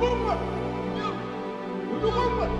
محمد محمد